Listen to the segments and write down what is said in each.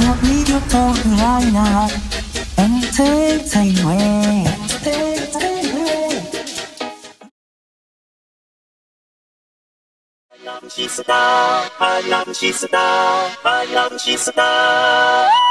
I need your phone right now. Entertainment. I love Chisa, I love Chisa, I love Chisa.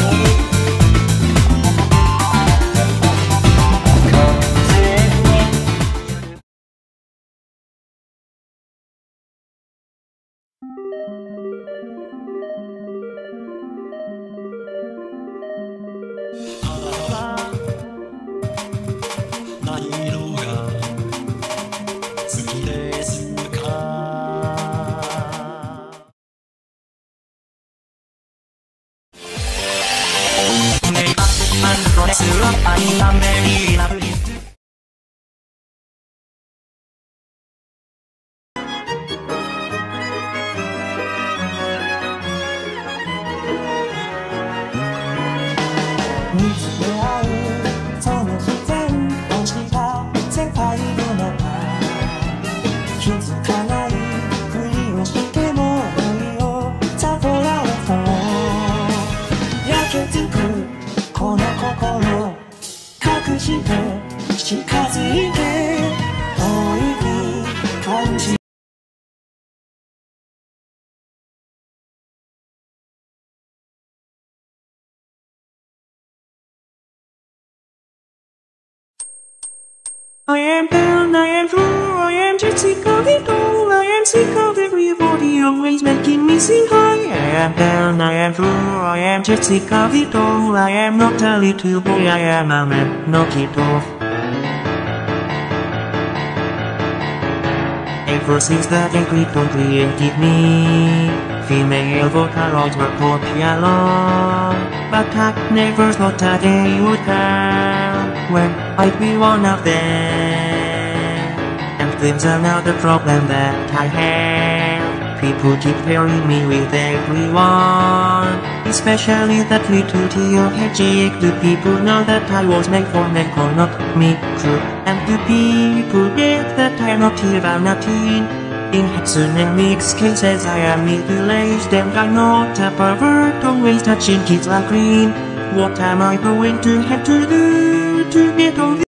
amor. 最後の気づかないふりをしてもいをサボられそう焼けつくこの心隠して近づいて I am bound, I am true, I am just sick of it all. I am sick of everybody always making me sing high. I am bound, I am true, I am just sick of it all. I am not a little boy, I am a man, knock it off. Ever since the day Crypton created me, female vocaloids were popular. But I never thought that day would come when I'd be one of them. And there's another problem that I have. People keep pairing me with everyone, especially that little tear jig. Do people know that I was made for Meiko, not me? True. And do people get that I'm not even a teen? In Hatsune Miku's cases I am middle-aged and I'm not a pervert always touching kids like green What am I going to have to do to get all